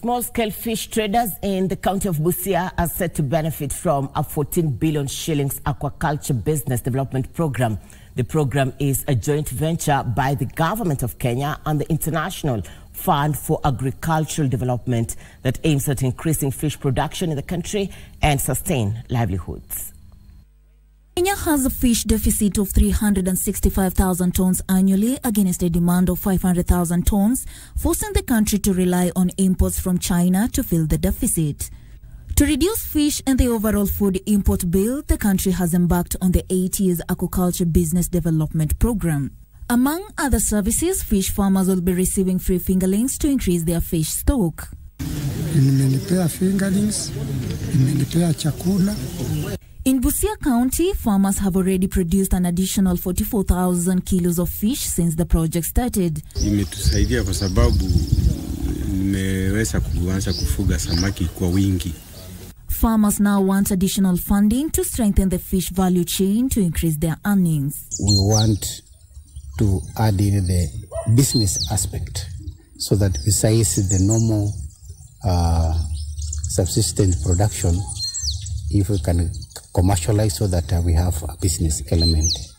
Small-scale fish traders in the county of Busia are set to benefit from a 14 billion shillings aquaculture business development program. The program is a joint venture by the government of Kenya and the International Fund for Agricultural Development that aims at increasing fish production in the country and sustain livelihoods. Kenya has a fish deficit of 365,000 tons annually against a demand of 500,000 tons, forcing the country to rely on imports from China to fill the deficit. To reduce fish and the overall food import bill, the country has embarked on the eight years aquaculture business development program. Among other services, fish farmers will be receiving free fingerlings to increase their fish stock. Imenipea fingerlings, imenipea chakula. In Busia County, farmers have already produced an additional 44,000 kilos of fish since the project started. Imetusaidia kwa sababu nimeweza kuanza kufuga samaki kwa wingi. Farmers now want additional funding to strengthen the fish value chain to increase their earnings. We want to add in the business aspect so that besides the normal uh, subsistence production, if we can commercialize so that uh, we have a business element.